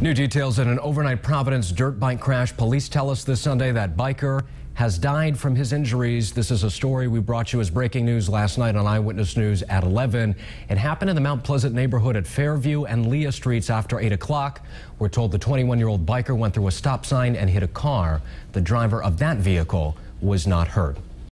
New details in an overnight Providence dirt bike crash. Police tell us this Sunday that biker has died from his injuries. This is a story we brought you as breaking news last night on Eyewitness News at 11. It happened in the Mount Pleasant neighborhood at Fairview and Leah Streets after 8 o'clock. We're told the 21-year-old biker went through a stop sign and hit a car. The driver of that vehicle was not hurt.